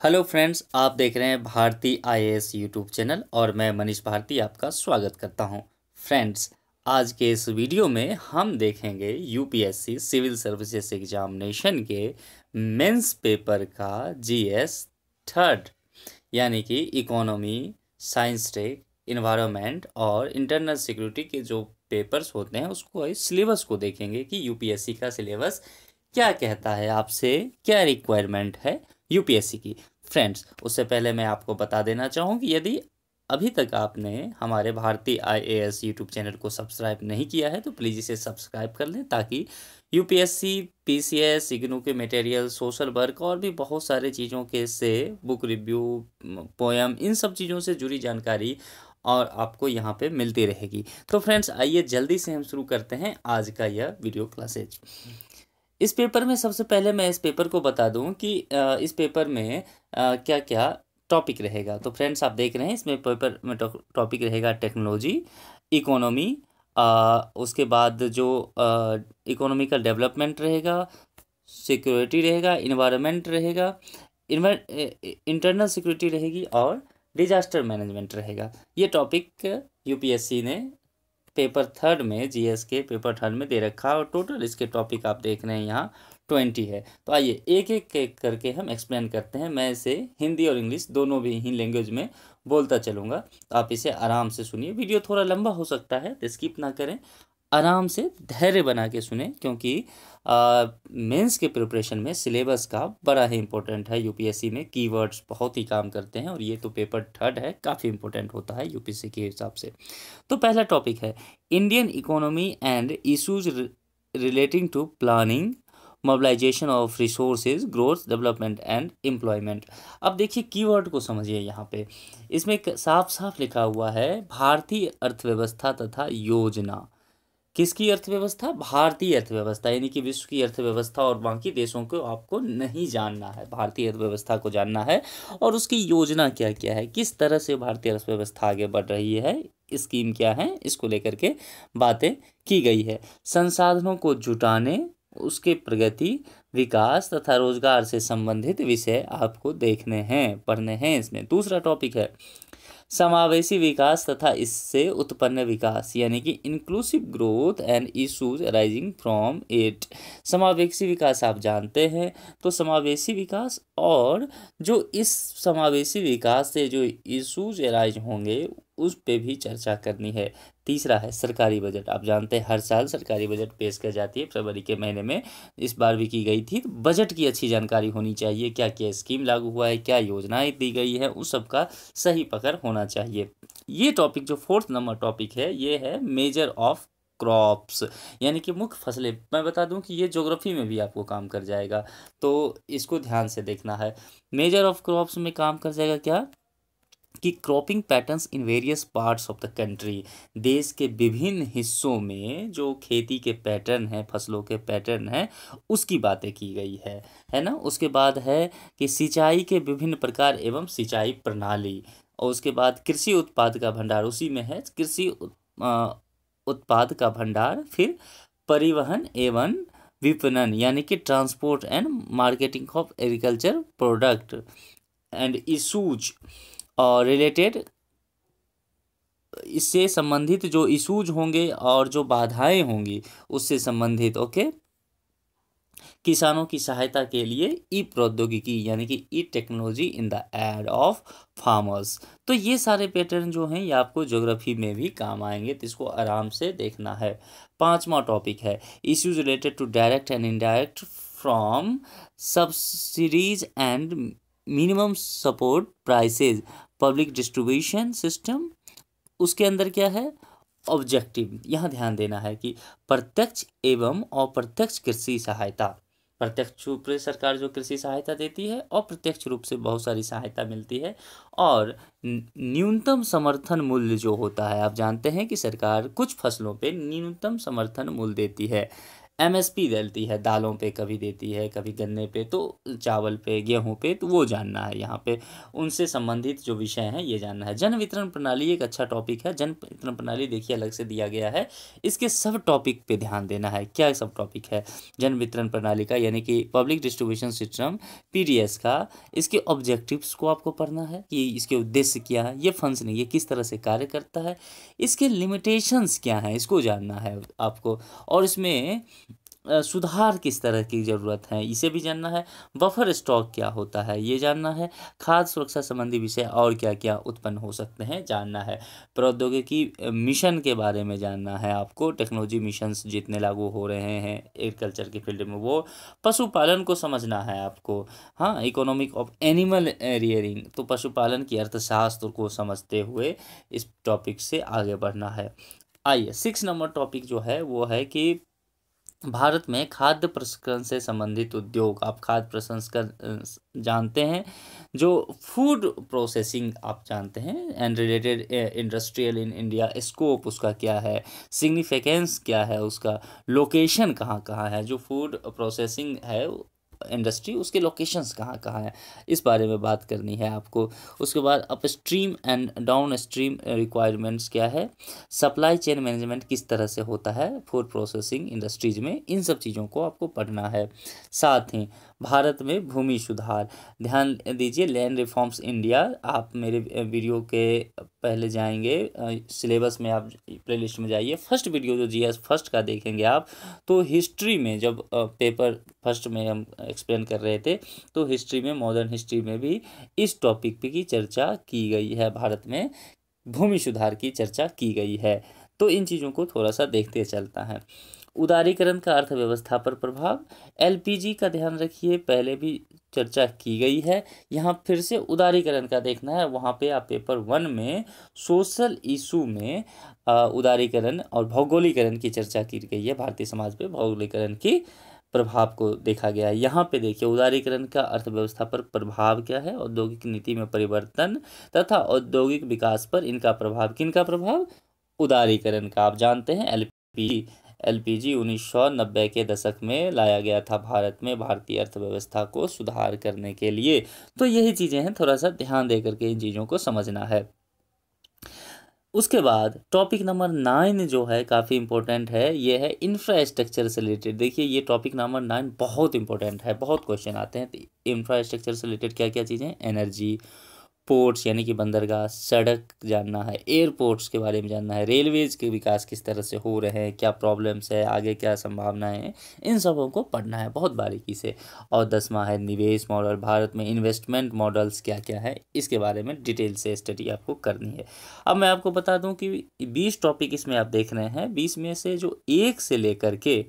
Hello friends आप देख रहे हैं भारती आईएएस यूट्यूब चैनल और मैं मनीष भारती आपका स्वागत करता हूँ। फ्रेंड्स आज के इस वीडियो में हम देखेंगे यूपीएससी सिविल सर्विसेज़ एग्जामिनेशन के मेंस पेपर का जीएस थर्ड यानी कि इकोनॉमी साइंस टेक इन्वायरमेंट और इंटरनल सिक्योरिटी के जो पेपर्स होते हैं, उसको सिलेबस को देखेंगे कि यूपीएससी का सिलेबस क्या कहता है आपसे, क्या रिक्वायरमेंट है यूपीएससी की। फ्रेंड्स उससे पहले मैं आपको बता देना चाहूँ कि यदि अभी तक आपने हमारे भारतीय आईएएस यूट्यूब चैनल को सब्सक्राइब नहीं किया है तो प्लीज़ इसे सब्सक्राइब कर लें ताकि यूपीएससी पीसीएस इग्नू के मटेरियल सोशल वर्क और भी बहुत सारे चीज़ों के से बुक रिव्यू पोएम इन सब चीज़ों से जुड़ी जानकारी और आपको यहाँ पे मिलती रहेगी। तो फ्रेंड्स आइए जल्दी से हम शुरू करते हैं आज का यह वीडियो क्लासेज इस पेपर में सबसे पहले मैं इस पेपर को बता दूँ कि इस पेपर में क्या क्या टॉपिक रहेगा। तो फ्रेंड्स आप देख रहे हैं, इसमें पेपर में टॉपिक रहेगा टेक्नोलॉजी इकोनॉमी उसके बाद जो इकोनॉमिकल डेवलपमेंट रहेगा सिक्योरिटी रहेगा इन्वायरमेंट रहेगा इंटरनल सिक्योरिटी रहेगी और डिजास्टर मैनेजमेंट रहेगा। ये टॉपिक यूपीएससी ने पेपर थर्ड में जीएस के पेपर थर्ड में दे रखा है और टोटल इसके टॉपिक आप देख रहे हैं यहाँ ट्वेंटी है। तो आइए एक एक एक करके हम एक्सप्लेन करते हैं। मैं इसे हिंदी और इंग्लिश दोनों भी ही लैंग्वेज में बोलता चलूँगा। तो आप इसे आराम से सुनिए। वीडियो थोड़ा लंबा हो सकता है तो स्किप ना करें। आराम से धैर्य बना के सुने, क्योंकि मेंस के प्रिपरेशन में सिलेबस का बड़ा ही इंपॉर्टेंट है। यूपीएससी में कीवर्ड्स बहुत ही काम करते हैं, और ये तो पेपर थर्ड है, काफ़ी इंपॉर्टेंट होता है यूपीएससी के हिसाब से। तो पहला टॉपिक है, Indian economy and issues relating to planning, mobilisation of resources, growth, development and employment. अब देखिए, कीवर्ड को समझिए यहाँ पे। इसमें साफ़ साफ़ लिखा हुआ है, भारतीय अर्थव्यवस्था तथा योजना। किसकी अर्थव्यवस्था? भारतीय अर्थव्यवस्था, यानी कि विश्व की अर्थव्यवस्था और बाकी देशों को आपको नहीं जानना है। भारतीय अर्थव्यवस्था को जानना है और उसकी योजना क्या क्या है? किस तरह से भारतीय अर्थव्यवस्था आगे बढ़ रही है? स्कीम क्या है? इसको लेकर के बातें की गई है। संसाधनों को जुटाने, उसके प्रगति, विकास तथा रोज़गार से संबंधित विषय आपको देखने हैं, पढ़ने हैं इसमें। दूसरा टॉपिक है समावेशी विकास तथा इससे उत्पन्न विकास, यानी कि inclusive growth and issues arising from it समावेशी विकास आप जानते हैं तो समावेशी विकास और जो इस समावेशी विकास से जो इशूज अराइज होंगे उस पर भी चर्चा करनी है। तीसरा है सरकारी बजट। आप जानते हैं, हर साल सरकारी बजट पेश कर जाती है, फरवरी के महीने में। इस बार भी की गई थी। तो बजट की अच्छी जानकारी होनी चाहिए क्या क्या स्कीम लागू हुआ है, क्या योजनाएँ दी गई है, उस सब का सही पकड़ होना चाहिए। ये टॉपिक, जो फोर्थ नंबर टॉपिक है, ये है मेजर ऑफ़ क्रॉप्स, यानी कि मुख्य फ़सलें। मैं बता दूँ कि ये ज्योग्राफी में भी आपको काम कर जाएगा तो इसको ध्यान से देखना है। मेजर ऑफ़ क्रॉप्स में काम कर जाएगा क्या? कि cropping patterns in various parts of the country देश के विभिन्न हिस्सों में जो खेती के पैटर्न हैं, फ़सलों के पैटर्न हैं, उसकी बातें की गई है। है ना? उसके बाद है कि सिंचाई के विभिन्न प्रकार एवं सिंचाई प्रणाली और उसके बाद कृषि उत्पाद का भंडार, उसी में है कृषि उत्पाद का भंडार, फिर परिवहन एवं विपणन, यानी कि transport and marketing of agriculture product and issues और रिलेटेड इससे संबंधित जो इशूज होंगे और जो बाधाएँ होंगी, उससे संबंधित ओके किसानों की सहायता के लिए ई प्रौद्योगिकी यानी कि e technology in the aid of farmers. तो ये सारे पैटर्न जो हैं, ये आपको ज्योग्राफी में भी काम आएँगे तो इसको आराम से देखना है। पांचवा टॉपिक है issues related to direct and indirect from subsidies and minimum support prices public distribution system, उसके अंदर क्या है? ऑब्जेक्टिव। यहाँ ध्यान देना है कि प्रत्यक्ष एवं अप्रत्यक्ष कृषि सहायता। प्रत्यक्ष रूप से सरकार जो कृषि सहायता देती है, अप्रत्यक्ष रूप से बहुत सारी सहायता मिलती है और न्यूनतम समर्थन मूल्य जो होता है, आप जानते हैं कि सरकार कुछ फ़सलों पे न्यूनतम समर्थन मूल्य देती है। एमएसपी देती है, दालों पे कभी देती है, कभी गन्ने पे तो चावल पे, गेहूँ पे तो वो जानना है यहाँ पे। उनसे संबंधित जो विषय हैं, ये जानना है। जन वितरण प्रणाली एक अच्छा टॉपिक है। जन वितरण प्रणाली देखिए, अलग से दिया गया है। इसके सब टॉपिक पे ध्यान देना है। क्या सब टॉपिक है? जन वितरण प्रणाली का, यानी कि पब्लिक डिस्ट्रीब्यूशन सिस्टम पी का, इसके ऑब्जेक्टिव्स को आपको पढ़ना है, कि इसके उद्देश्य क्या है, ये फ़ंक्शन ये किस तरह से कार्य करता है, इसके लिमिटेशंस क्या हैं, इसको जानना है आपको। और इसमें सुधार किस तरह की ज़रूरत है, इसे भी जानना है। बफर स्टॉक क्या होता है, ये जानना है। खाद्य सुरक्षा संबंधी विषय और क्या क्या उत्पन्न हो सकते हैं, जानना है। प्रौद्योगिकी मिशन के बारे में जानना है आपको। टेक्नोलॉजी मिशंस जितने लागू हो रहे हैं, एग्रीकल्चर के फ़ील्ड में वो। पशुपालन को समझना है आपको। हाँ इकोनॉमिक ऑफ़ एनिमल रियरिंग तो पशुपालन की अर्थशास्त्र को समझते हुए इस टॉपिक से आगे बढ़ना है। आइए सिक्स नंबर टॉपिक जो है, वो है कि भारत में खाद्य प्रसंस्करण से संबंधित उद्योग आप खाद्य प्रसंस्करण जानते हैं, जो फ़ूड प्रोसेसिंग आप जानते हैं and related industrial in India scope उसका क्या है सिग्निफिकेंस क्या है, उसका लोकेशन कहाँ कहाँ है, जो फ़ूड प्रोसेसिंग है इंडस्ट्री, उसके लोकेशंस कहाँ कहाँ हैं, इस बारे में बात करनी है आपको। उसके बाद upstream and downstream requirements क्या है? सप्लाई चेन मैनेजमेंट किस तरह से होता है? फ़ूड प्रोसेसिंग इंडस्ट्रीज़ में इन सब चीज़ों को आपको पढ़ना है। साथ ही भारत में भूमि सुधार। ध्यान दीजिए लैंड रिफॉर्म्स इंडिया आप मेरे वीडियो के पहले जाएँगे सिलेबस में आप प्लेलिस्ट में जाइए। फ़र्स्ट वीडियो जो जीएस फ़र्स्ट का देखेंगे आप तो हिस्ट्री में जब पेपर फ़र्स्ट में हम एक्सप्लेन कर रहे थे तो हिस्ट्री में मॉडर्न हिस्ट्री में भी इस टॉपिक पे की चर्चा की गई है। भारत में भूमि सुधार की चर्चा की गई है। तो इन चीज़ों को थोड़ा सा देखते चलता है। उदारीकरण का अर्थव्यवस्था पर प्रभाव। एलपीजी का ध्यान रखिए, पहले भी चर्चा की गई है। यहाँ फिर से उदारीकरण का देखना है। वहाँ पे आप पेपर वन में सोशल इशू में उदारीकरण और भौगोलिकरण की चर्चा की गई है। भारतीय समाज पे भौगोलिकरण की प्रभाव को देखा गया है। यहाँ पे देखिए, उदारीकरण का अर्थव्यवस्था पर प्रभाव क्या है? औद्योगिक नीति में परिवर्तन तथा औद्योगिक विकास पर इनका प्रभाव, किनका प्रभाव? उदारीकरण का। आप जानते हैं एलपी एलपीजी 1990 के दशक में लाया गया था भारत में भारतीय अर्थव्यवस्था को सुधार करने के लिए। तो यही चीज़ें हैं थोड़ा सा ध्यान दे करके इन चीज़ों को समझना है। उसके बाद टॉपिक नंबर नाइन जो है, काफ़ी इंपॉर्टेंट है, ये है इंफ्रास्ट्रक्चर से रिलेटेड देखिए, ये टॉपिक नंबर नाइन बहुत इंपॉर्टेंट है, बहुत क्वेश्चन आते हैं। इंफ्रास्ट्रक्चर से रिलेटेड क्या क्या चीज़ें एनर्जी पोर्ट्स यानी कि बंदरगाह, सड़क जानना है एयरपोर्ट्स के बारे में जानना है रेलवेज के विकास किस तरह से हो रहे हैं, क्या प्रॉब्लम्स है, आगे क्या संभावनाएँ हैं, इन सबों को पढ़ना है, बहुत बारीकी से। और दसवा है निवेश मॉडल भारत में इन्वेस्टमेंट मॉडल्स क्या क्या है, इसके बारे में डिटेल से स्टडी आपको करनी है। अब मैं आपको बता दूँ कि बीस टॉपिक इसमें आप देख रहे हैं, बीस में से जो एक से लेकर के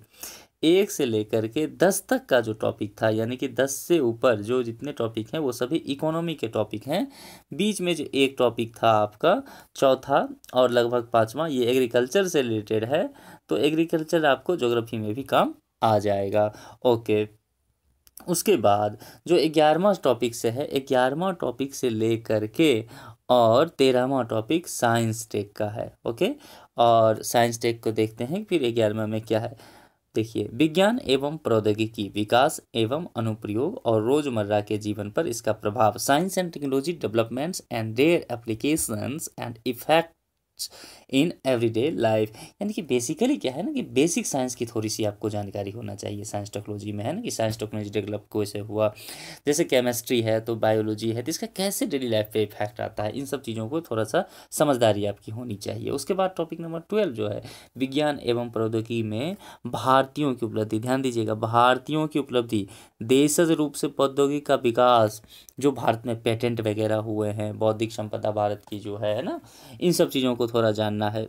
एक से लेकर के दस तक का जो टॉपिक था, यानी कि दस से ऊपर जो जितने टॉपिक हैं, वो सभी इकोनॉमी के टॉपिक हैं। बीच में जो एक टॉपिक था आपका, चौथा और लगभग पाँचवा, ये एग्रीकल्चर से रिलेटेड है। तो एग्रीकल्चर आपको जोग्राफी में भी काम आ जाएगा। ओके उसके बाद जो ग्यारहवा टॉपिक से है, ग्यारहवा टॉपिक से ले कर के और तेरहवा टॉपिक साइंस टेक का है। ओके और साइंस टेक को देखते हैं, फिर ग्यारहवा में क्या है? देखिए, विज्ञान एवं प्रौद्योगिकी विकास एवं अनुप्रयोग और रोज़मर्रा के जीवन पर इसका प्रभाव science and technology developments and their applications and effect in everyday life यानी कि बेसिकली क्या है ना कि बेसिक साइंस की थोड़ी सी आपको जानकारी होना चाहिए। साइंस टेक्नोलॉजी में है ना कि साइंस टेक्नोलॉजी डेवलप कैसे हुआ। जैसे केमिस्ट्री है तो बायोलॉजी है तो इसका कैसे डेली लाइफ पे इफ़ेक्ट आता है, इन सब चीज़ों को थोड़ा सा समझदारी आपकी होनी चाहिए। उसके बाद टॉपिक नंबर ट्वेल्व जो है, विज्ञान एवं प्रौद्योगिकी में भारतीयों की उपलब्धि। ध्यान दीजिएगा, भारतीयों की उपलब्धि देशज रूप से प्रौद्योगिकी का विकास, जो भारत में पेटेंट वगैरह हुए हैं, बौद्धिक संपदा भारत की जो है ना, इन सब चीज़ों को थोड़ा जानना है।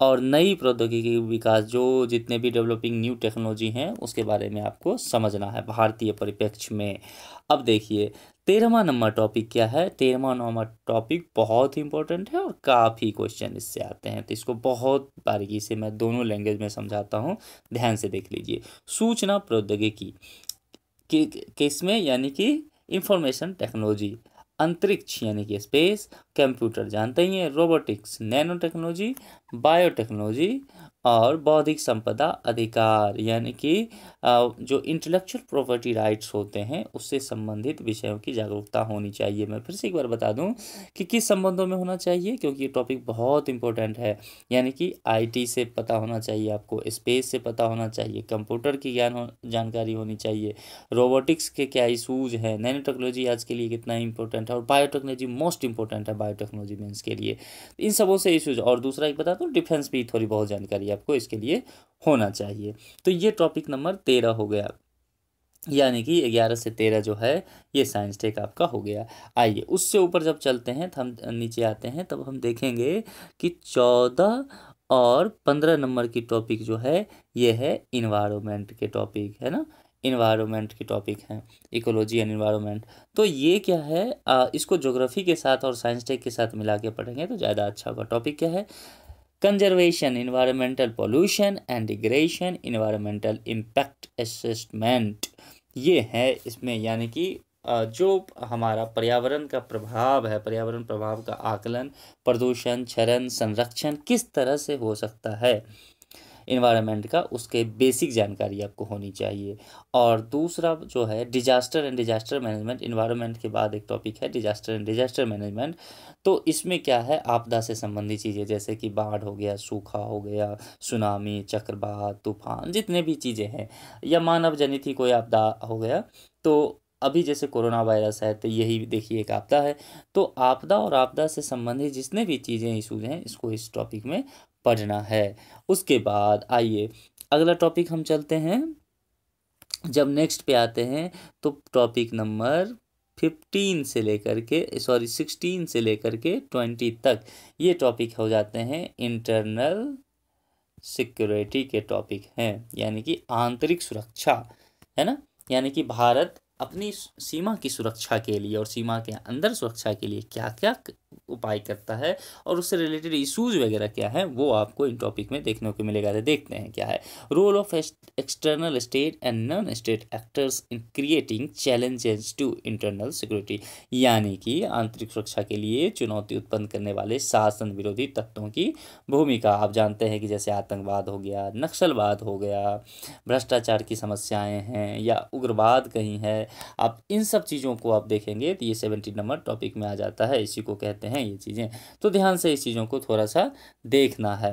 और नई प्रौद्योगिकी विकास, जो जितने भी डेवलपिंग न्यू टेक्नोलॉजी हैं, उसके बारे में आपको समझना है भारतीय परिप्रेक्ष्य में। अब देखिए, तेरहवा नंबर टॉपिक क्या है? तेरहवा नंबर टॉपिक बहुत ही इंपॉर्टेंट है और काफ़ी क्वेश्चन इससे आते हैं। तो इसको बहुत बारीकी से मैं दोनों लैंग्वेज में समझाता हूँ। ध्यान से देख लीजिए। सूचना प्रौद्योगिकी किसमें यानी कि इंफॉर्मेशन टेक्नोलॉजी अंतरिक्ष यानी कि स्पेस कंप्यूटर जानते ही हैं रोबोटिक्स नैनो टेक्नोलॉजी बायोटेक्नोलॉजी और बौद्धिक संपदा अधिकार यानी कि जो इंटेलेक्चुअल प्रॉपर्टी राइट्स होते हैं उससे संबंधित विषयों की जागरूकता होनी चाहिए। मैं फिर से एक बार बता दूँ कि किस संबंधों में होना चाहिए क्योंकि ये टॉपिक बहुत इंपॉर्टेंट है। यानी कि आईटी से पता होना चाहिए आपको स्पेस से पता होना चाहिए कंप्यूटर की ज्ञान हो, जानकारी होनी चाहिए रोबोटिक्स के क्या इशूज हैं नैनो टेक्नोलॉजी आज के लिए कितना इंपॉर्टेंट है और बायोटेक्नोलॉजी मोस्ट इंपॉर्टेंट है बायोटेक्नोलॉजी मीन्स के लिए। इन सबों से इशूज और दूसरा एक बता दूँ डिफेंस भी थोड़ी बहुत जानकारी आपको इसके लिए होना चाहिए। तो ये टॉपिक नंबर तेरह हो गया। यानी कि ग्यारह से तेरह जो है ये साइंस टेक आपका हो गया। आइए उससे ऊपर जब चलते हैं तो हम नीचे आते हैं तब हम देखेंगे कि चौदह और पंद्रह नंबर की टॉपिक जो है ये है इन्वायरमेंट के टॉपिक है ना? इन्वायरमेंट के टॉपिक हैं इकोलॉजी एंड इन्वायरमेंट तो ये क्या है? आ, इसको ज्योग्राफी के साथ और साइंस टेक के साथ मिला के पढ़ेंगे तो ज़्यादा अच्छा होगा। टॉपिक क्या है? Conservation environmental pollution and degradation environmental impact assessment ये है इसमें, यानी कि जो हमारा पर्यावरण का प्रभाव है, पर्यावरण प्रभाव का आकलन, प्रदूषण, क्षरण, संरक्षण किस तरह से हो सकता है? इन्वायरमेंट का, उसके बेसिक जानकारी आपको होनी चाहिए। और दूसरा जो है disaster and disaster management environment के बाद एक टॉपिक है डिजास्टर एंड डिजास्टर मैनेजमेंट तो इसमें क्या है, आपदा से संबंधित चीज़ें, जैसे कि बाढ़ हो गया, सूखा हो गया सुनामी चक्रवात, तूफ़ान, जितने भी चीज़ें हैं, या मानव जनित ही कोई आपदा हो गया तो अभी जैसे कोरोना वायरस है तो यही देखिए एक आपदा है। तो आपदा और आपदा से संबंधित जितने भी चीज़ें, इशूज हैं, इसको इस टॉपिक में पढ़ना है। उसके बाद आइए, अगला टॉपिक हम चलते हैं। जब नेक्स्ट पे आते हैं तो टॉपिक नंबर फिफ्टीन से लेकर के सॉरी सिक्सटीन से लेकर के ट्वेंटी तक ये टॉपिक हो जाते हैं। इंटरनल सिक्योरिटी के टॉपिक हैं। यानी कि आंतरिक सुरक्षा, है ना? यानी कि भारत अपनी सीमा की सुरक्षा के लिए और सीमा के अंदर सुरक्षा के लिए क्या क्या उपाय करता है और उससे रिलेटेड इश्यूज़ वगैरह क्या है, वो आपको इन टॉपिक में देखने को मिलेगा। तो देखते हैं क्या है। Role of external state and non state actors in creating challenges to internal security यानी कि आंतरिक सुरक्षा के लिए चुनौती उत्पन्न करने वाले शासन विरोधी तत्वों की भूमिका। आप जानते हैं कि जैसे आतंकवाद हो गया, नक्सलवाद हो गया, भ्रष्टाचार की समस्याएँ हैं या उग्रवाद कहीं है, आप इन सब चीज़ों को आप देखेंगे तो ये सेवेंटी नंबर टॉपिक में आ जाता है। इसी को कहते हैं ये चीज़ें। तो ध्यान से इस चीज़ों को थोड़ा सा देखना है।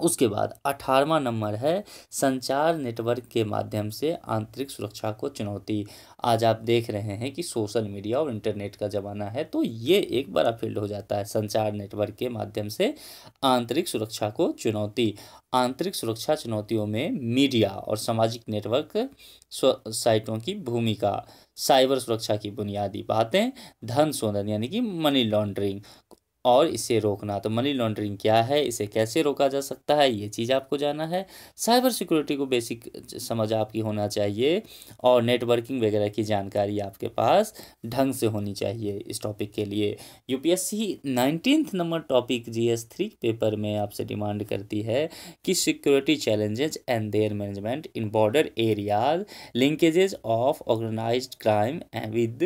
उसके बाद अठारहवा नंबर है, संचार नेटवर्क के माध्यम से आंतरिक सुरक्षा को चुनौती। आज आप देख रहे हैं कि सोशल मीडिया और इंटरनेट का ज़माना है तो ये एक बड़ा फ़ील्ड हो जाता है, संचार नेटवर्क के माध्यम से आंतरिक सुरक्षा को चुनौती। आंतरिक सुरक्षा चुनौतियों में मीडिया और सामाजिक नेटवर्क साइटों की भूमिका, साइबर सुरक्षा की बुनियादी बातें, धन शोधन यानी कि मनी लॉन्ड्रिंग और इसे रोकना। तो मनी लॉन्ड्रिंग क्या है? इसे कैसे रोका जा सकता है? ये चीज़ आपको जाना है। साइबर सिक्योरिटी को बेसिक समझ आपकी होना चाहिए और नेटवर्किंग वगैरह की जानकारी आपके पास ढंग से होनी चाहिए इस टॉपिक के लिए। UPSC nineteen number topic GS three paper में आपसे डिमांड करती है कि security challenges and their management in border areas linkages of organise crime and with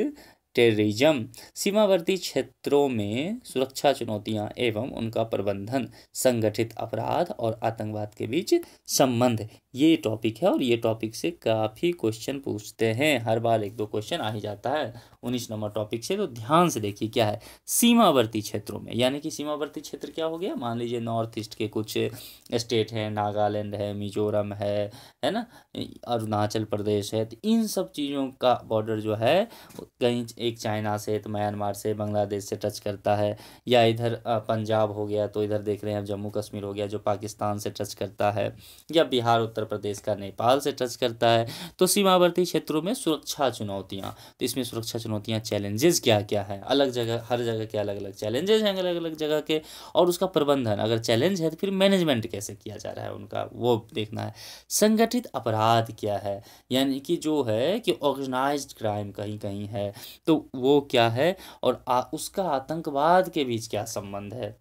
terrorism, सीमावर्ती क्षेत्रों में सुरक्षा चुनौतियाँ एवं उनका प्रबंधन, संगठित अपराध और आतंकवाद के बीच संबंध। ये टॉपिक है और ये टॉपिक से काफ़ी क्वेश्चन पूछते हैं। हर बार एक दो क्वेश्चन आ ही जाता है। उन्नीस नंबर टॉपिक से तो ध्यान से देखिए क्या है। सीमावर्ती क्षेत्रों में, यानी कि सीमावर्ती क्षेत्र क्या हो गया? मान लीजिए नॉर्थ ईस्ट के कुछ स्टेट हैं, नागालैंड है, मिजोरम है है ना? अरुणाचल प्रदेश है तो इन सब चीज़ों का बॉर्डर जो है कहीं एक चाइना से तो म्यांमार से, बांग्लादेश से टच करता है। या इधर पंजाब हो गया तो इधर देख रहे हैं जम्मू कश्मीर हो गया, जो पाकिस्तान से टच करता है, या बिहार, उत्तर प्रदेश का नेपाल से टच करता है। तो सीमावर्ती क्षेत्रों में सुरक्षा चुनौतियाँ तो इसमें सुरक्षा चुनौतियाँ चैलेंजेस क्या क्या है? अलग जगह हर जगह के अलग अलग चैलेंजेस हैं अलग अलग जगह के और उसका प्रबंधन। अगर चैलेंज है तो फिर मैनेजमेंट कैसे किया जा रहा है उनका वो देखना है। संगठित अपराध क्या है? यानी कि जो है कि ऑर्गेनाइज क्राइम कहीं कहीं है तो वो क्या है? और आ, उसका आतंकवाद के बीच क्या संबंध है?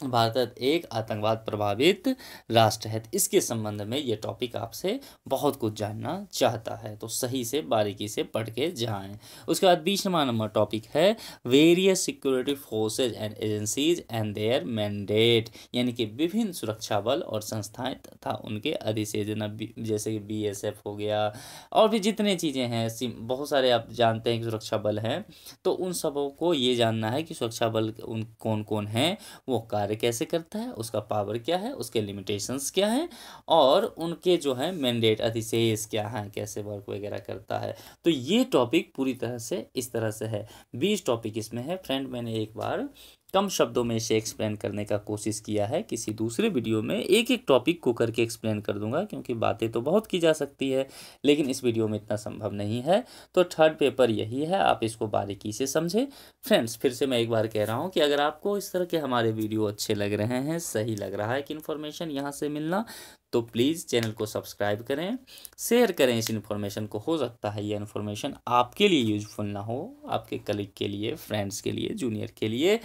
भारत एक आतंकवाद प्रभावित राष्ट्र है। इसके संबंध में ये टॉपिक आपसे बहुत कुछ जानना चाहता है। तो सही से, बारीकी से पढ़ के जाएँ। उसके बाद बीसवा नंबर टॉपिक है various security forces and agencies and their mandate यानी कि विभिन्न सुरक्षा बल और संस्थाएँ तथा उनके अधिसेजना जैसे कि बी हो गया, और भी जितने चीज़ें हैं बहुत सारे आप जानते हैं कि सुरक्षा बल हैं। तो उन सबों को ये जानना है कि सुरक्षा बल उन कौन कौन हैं, वो कार्य कार्य कैसे करता है, उसका पावर क्या है, उसके लिमिटेशंस क्या हैं और उनके जो है मैंडेट अधिशेष क्या हैं, कैसे वर्क वगैरह करता है। तो ये टॉपिक पूरी तरह से इस तरह से है। बीस टॉपिक इसमें है। फ्रेंड मैंने एक बार कम शब्दों में इसे एक्सप्लेन करने का कोशिश किया है। किसी दूसरे वीडियो में एक एक टॉपिक को करके एक्सप्लेन कर दूँगा, क्योंकि बातें तो बहुत की जा सकती है, लेकिन इस वीडियो में इतना संभव नहीं है। तो थर्ड पेपर यही है, आप इसको बारीकी से समझें। फ्रेंड्स फिर से मैं एक बार कह रहा हूँ कि अगर आपको इस तरह के हमारे वीडियो अच्छे लग रहे हैं, सही लग रहा है कि इन्फॉर्मेशन यहाँ से मिलना तो प्लीज़ चैनल को सब्सक्राइब करें शेयर करें इस इन्फॉर्मेशन को। हो सकता है ये इन्फॉर्मेशन आपके लिए यूजफुल ना हो, आपके कलीग के लिए फ्रेंड्स के लिए जूनियर के लिए।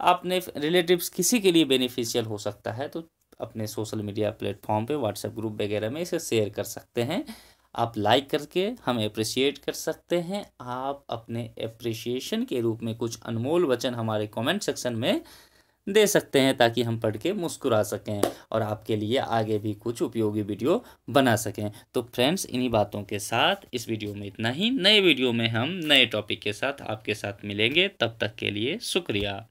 अपने रिलेटिव्स किसी के लिए बेनिफिशियल हो सकता है तो अपने सोशल मीडिया प्लेटफॉर्म पे व्हाट्सएप ग्रुप वगैरह में इसे शेयर कर सकते हैं। आप लाइक करके हमें अप्रिशिएट कर सकते हैं। आप अपने अप्रिशिएशन के रूप में कुछ अनमोल वचन हमारे कमेंट सेक्शन में दे सकते हैं, ताकि हम पढ़ के मुस्कुरा सकें और आपके लिए आगे भी कुछ उपयोगी वीडियो बना सकें। तो फ्रेंड्स इन्हीं बातों के साथ इस वीडियो में इतना ही। नए वीडियो में हम नए टॉपिक के साथ आपके साथ मिलेंगे। तब तक के लिए शुक्रिया।